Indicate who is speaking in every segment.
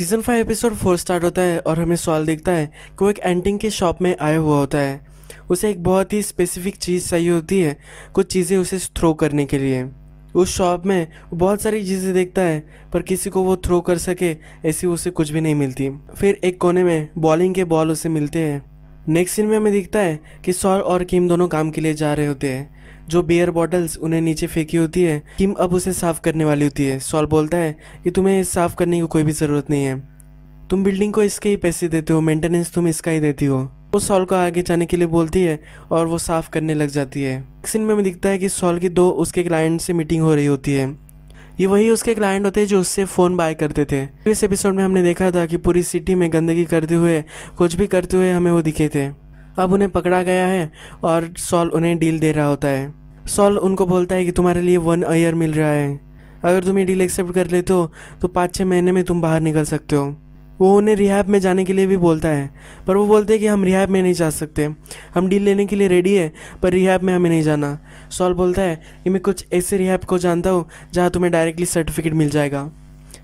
Speaker 1: Season five episode four start होता है और हमें सवाल देखता है कि वो एक एंटिंग के शॉप में आया हुआ होता है। उसे एक बहुत ही स्पेसिफिक चीज़ चाहिए होती है, कुछ चीज़ें उसे थ्रो करने के लिए। उस शॉप में वो बहुत सारी चीज़ें देखता है, पर किसी को वो थ्रो कर सके, ऐसी उसे कुछ भी नहीं मिलती। फिर एक कोने में बॉलिंग के बॉल उसे मिलते हैं। नेक्स्ट सीन में हमें दिखता है कि सॉल और किम दोनों काम के लिए जा रहे होते हैं। जो बियर बॉटल्स उन्हें नीचे फेंकी होती है किम अब उसे साफ़ करने वाली होती है। सॉल बोलता है कि तुम्हें साफ़ करने की कोई भी ज़रूरत नहीं है। तुम बिल्डिंग को इसके ही पैसे देते हो मेंटेनेंस तुम इसका ही देती हो। वो सॉल को आगे जाने के लिए बोलती है और वो साफ़ करने लग जाती है। सीन में दिखता है कि सॉल की दो उसके क्लाइंट से मीटिंग हो रही होती है। ये वही उसके क्लाइंट होते हैं जो उससे फ़ोन बाय करते थे। इस एपिसोड में हमने देखा था कि पूरी सिटी में गंदगी करते हुए, कुछ भी करते हुए हमें वो दिखे थे। अब उन्हें पकड़ा गया है और सॉल उन्हें डील दे रहा होता है। सॉल उनको बोलता है कि तुम्हारे लिए वन ईयर मिल रहा है। अगर तुम ये डील एक्सेप्ट कर लेते हो तो पाँच छः महीने में तुम बाहर निकल सकते हो। वो उन्हें रिहाब में जाने के लिए भी बोलता है, पर वो बोलते हैं कि हम रिहाब में नहीं जा सकते। हम डील लेने के लिए रेडी है, पर रिहाब में हमें नहीं जाना। सॉल बोलता है कि मैं कुछ ऐसे रिहाब को जानता हूँ, जहाँ तुम्हें डायरेक्टली सर्टिफिकेट मिल जाएगा।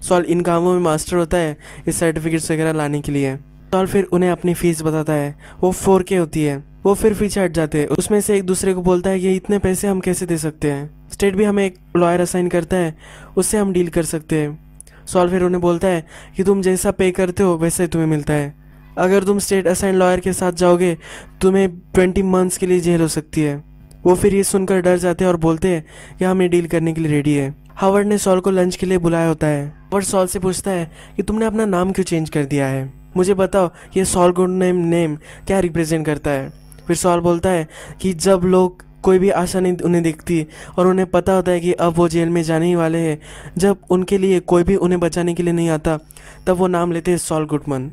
Speaker 1: सॉल इन कामों में मास्टर होता है, इस सर्टिफिकेट्स वगैरह लाने के लिए। सॉल फिर उन्हें अपनी फ़ीस बताता है। वो फोर के होती है। वो फिर पीछे हट जाते हैं। उसमें से एक दूसरे को बोलता है ये इतने पैसे हम कैसे दे सकते हैं? स्टेट भी हमें एक लॉयर असाइन करता है। उससे हम डील कर सकते हैं। सॉल्व फिर उन्हें बोलता है कि तुम जैसा पे करते हो, वैसा ही तुम्हें मिलता है। अगर तुम स्टेट असाइन लॉयर के साथ जाओगे, तुम्हें ट्वेंटी मंथ्स के लिए जेल हो सकती है। वो फिर ये सुनकर डर जाते हैं और बोलते हैं कि हम ये डील करने के लिए रेडी है। हावर्ड ने सॉल को लंच के लिए बुलाया होता है। और सॉल से पूछता है कि तुमने अपना नाम क्यों चेंज कर दिया है? मुझे बताओ, ये सॉल गुड नेम नेम क्या रिप्रेजेंट करता है? फिर सवाल बोलता है कि जब लोग कोई भी आशा नहीं, उन्हें दिखती और उन्हें पता होता है कि अब वो जेल में जाने ही वाले हैं, जब उनके लिए कोई भी उन्हें बचाने के लिए नहीं आता, तब वो नाम लेते हैं सॉल गुडमन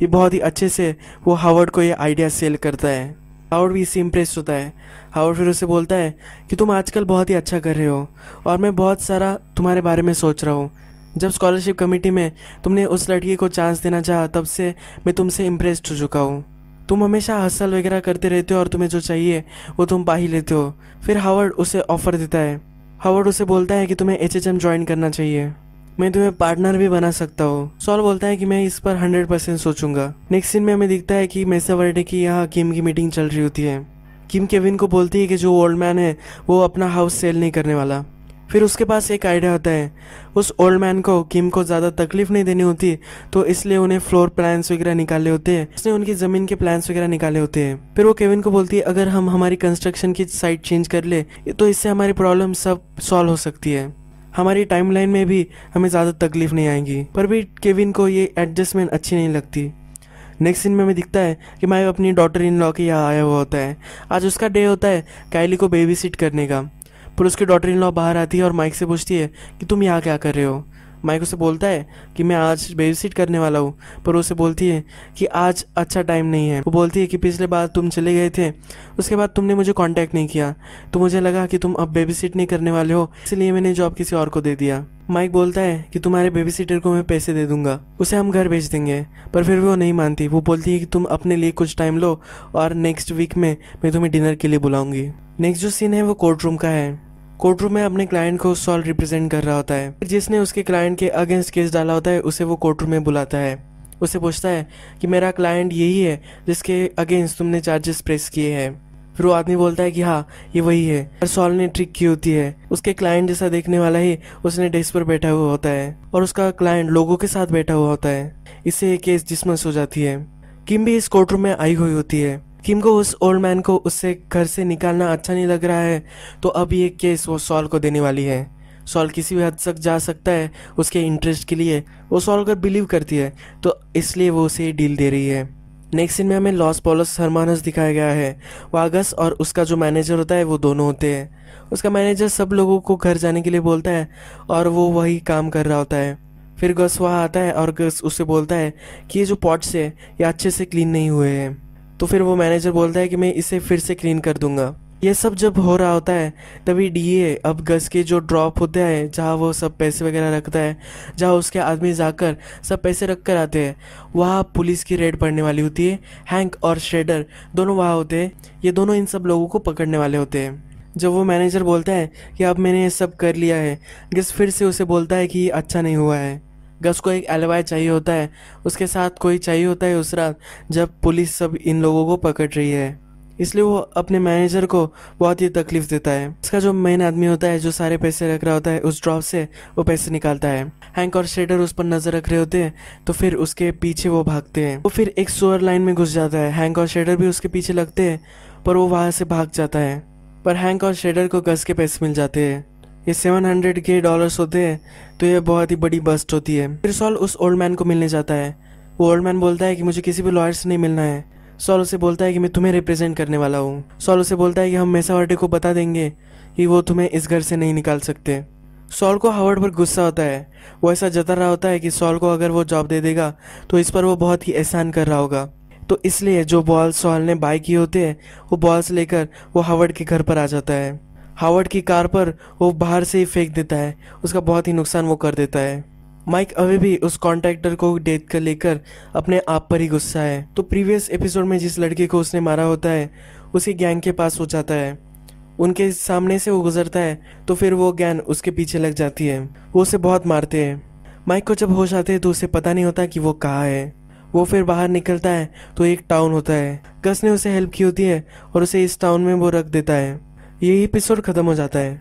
Speaker 1: ये बहुत ही अच्छे से वो हावर्ड को ये आइडिया सेल करता है। हावर्ड भी इससे इम्प्रेस होता है। हावर्ड फिर उसे बोलता है कि तुम आजकल बहुत ही अच्छा कर रहे हो और मैं बहुत सारा तुम्हारे बारे में सोच रहा हूँ। जब स्कॉलरशिप कमेटी में तुमने उस लड़की को चांस देना चाहा, तब से मैं तुमसे इम्प्रेस्ड हो चुका हूँ। तुम हमेशा हसल वगैरह करते रहते हो और तुम्हें जो चाहिए, वो तुम पा ही लेते हो। फिर हावर्ड उसे ऑफ़र देता है। हावर्ड उसे बोलता है कि तुम्हें एच एच एम ज्वाइन करना चाहिए। मैं तुम्हें पार्टनर भी बना सकता हूँ। सॉल बोलता है कि मैं इस पर हंड्रेड परसेंट सोचूँगा। नेक्स्ट सीन में हमें दिखता है कि मैसा वर्डे की यहाँ किम की मीटिंग चल रही होती है। किम केविन को बोलती है कि जो ओल्ड मैन है, वो अपना हाउस सेल नहीं करने वाला। फिर उसके पास एक आइडिया होता है। उस ओल्ड मैन को किम को ज़्यादा तकलीफ़ नहीं देनी होती तो इसलिए उन्हें फ्लोर प्लान्स वगैरह निकाले होते हैं। उसने उनकी ज़मीन के प्लान्स वगैरह निकाले होते हैं। फिर वो केविन को बोलती है, अगर हम हमारी कंस्ट्रक्शन की साइट चेंज कर ले तो इससे हमारी प्रॉब्लम सब सॉल्व हो सकती है। हमारी टाइमलाइन में भी हमें ज़्यादा तकलीफ़ नहीं आएगी। पर भी केविन को ये एडजस्टमेंट अच्छी नहीं लगती। नेक्स्ट सीन में हमें दिखता है कि मैं अपनी डॉटर इन लॉ के यहाँ आया हुआ होता है। आज उसका डे होता है कायली को बेबी सिट करने का। फिर उसकी डॉटर इन लॉ बाहर आती है और माइक से पूछती है कि तुम यहाँ क्या कर रहे हो? माइक उसे बोलता है कि मैं आज बेबी सीट करने वाला हूँ, पर उसे बोलती है कि आज अच्छा टाइम नहीं है। वो बोलती है कि पिछले बार तुम चले गए थे, उसके बाद तुमने मुझे कांटेक्ट नहीं किया तो मुझे लगा कि तुम अब बेबी सीट नहीं करने वाले हो, इसलिए मैंने जॉब किसी और को दे दिया। माइक बोलता है कि तुम्हारे बेबी सीटर को मैं पैसे दे दूँगा, उसे हम घर भेज देंगे, पर फिर वो नहीं मानती। वो बोलती है कि तुम अपने लिए कुछ टाइम लो, और नेक्स्ट वीक में मैं तुम्हें डिनर के लिए बुलाऊँगी। नेक्स्ट जो सीन है वो कोर्ट रूम का है। कोर्ट रूम में अपने क्लाइंट को सॉल्व रिप्रेजेंट कर रहा होता है। जिसने उसके क्लाइंट के अगेंस्ट केस डाला होता है, उसे वो कोर्ट रूम में बुलाता है। उसे पूछता है कि मेरा क्लाइंट यही है जिसके अगेंस्ट तुमने चार्जेस प्रेस किए हैं। फिर वो आदमी बोलता है कि हाँ ये वही है। पर सॉल ने ट्रिक की होती है। उसके क्लाइंट जैसा देखने वाला ही उसने डेस्क पर बैठा हुआ होता है और उसका क्लाइंट लोगों के साथ बैठा हुआ होता है। इससे केस डिसमस हो जाती है। किम भी इस कोर्ट रूम में आई हुई होती है। किम को उस ओल्ड मैन को उससे घर से निकालना अच्छा नहीं लग रहा है तो अब ये केस वो सॉल को देने वाली है। सॉल किसी भी हद तक जा सकता है उसके इंटरेस्ट के लिए। वो सॉल कर बिलीव करती है तो इसलिए वो उसे डील दे रही है। नेक्स्ट सीन में हमें लॉस पॉलस हरमानस दिखाया गया है। वागस और उसका जो मैनेजर होता है, वो दोनों होते हैं। उसका मैनेजर सब लोगों को घर जाने के लिए बोलता है और वो वही काम कर रहा होता है। फिर गस वहाँ आता है और गस उससे बोलता है कि ये जो पॉट्स है, ये अच्छे से क्लीन नहीं हुए हैं। तो फिर वो मैनेजर बोलता है कि मैं इसे फिर से क्लीन कर दूँगा। ये सब जब हो रहा होता है, तभी डीए अब गस के जो ड्रॉप होते हैं, जहाँ वो सब पैसे वगैरह रखता है, जहाँ उसके आदमी जाकर सब पैसे रख कर आते हैं, वहाँ पुलिस की रेड पड़ने वाली होती है। हैंक और श्रेडर दोनों वहाँ होते हैं। ये दोनों इन सब लोगों को पकड़ने वाले होते हैं। जब वो मैनेजर बोलता है कि अब मैंने ये सब कर लिया है गस फिर से उसे बोलता है कि अच्छा नहीं हुआ है। गस को एक एलिवाई चाहिए होता है, उसके साथ कोई चाहिए होता है उस रात जब पुलिस सब इन लोगों को पकड़ रही है। इसलिए वो अपने मैनेजर को बहुत ही तकलीफ़ देता है। इसका जो मेन आदमी होता है, जो सारे पैसे रख रहा होता है, उस ड्रॉप से वो पैसे निकालता है। हैंक और शेडर उस पर नज़र रख रहे होते हैं तो फिर उसके पीछे वो भागते हैं। वो फिर एक सोअर लाइन में घुस जाता है। हैंक और शेडर भी उसके पीछे लगते हैं, पर वो वहाँ से भाग जाता है। पर हैंक और शेडर को गस के पैसे मिल जाते हैं। ये सेवन हंड्रेड के डॉलर्स होते हैं तो ये बहुत ही बड़ी बस्ट होती है। फिर सॉल उस ओल्ड मैन को मिलने जाता है। वो ओल्ड मैन बोलता है कि मुझे किसी भी लॉयर से नहीं मिलना है। सॉल उसे बोलता है कि मैं तुम्हें रिप्रेजेंट करने वाला हूँ। सॉल उसे बोलता है कि हम मेसा वाटे को बता देंगे कि वो तुम्हें इस घर से नहीं निकाल सकते। सॉल को हावर्ड पर गुस्सा होता है। वो ऐसा जता रहा होता है कि सॉल को अगर वो जॉब दे देगा तो इस पर वो बहुत ही एहसान कर रहा होगा। तो इसलिए जो बॉल्स सॉल ने बाय किए होते हैं, वो बॉल्स लेकर वो हावर्ड के घर पर आ जाता है। हावर्ड की कार पर वो बाहर से ही फेंक देता है। उसका बहुत ही नुकसान वो कर देता है। माइक अभी भी उस कॉन्ट्रैक्टर को डेथ कर लेकर अपने आप पर ही गुस्सा है। तो प्रीवियस एपिसोड में जिस लड़के को उसने मारा होता है, उसी गैंग के पास हो जाता है। उनके सामने से वो गुजरता है तो फिर वो गैंग उसके पीछे लग जाती है। वो उसे बहुत मारते हैं। माइक को जब होश आते हैं तो उसे पता नहीं होता कि वो कहाँ है। वो फिर बाहर निकलता है तो एक टाउन होता है। गस ने उसे हेल्प की होती है और उसे इस टाउन में वो रख देता है। यही एपिसोड खत्म हो जाता है।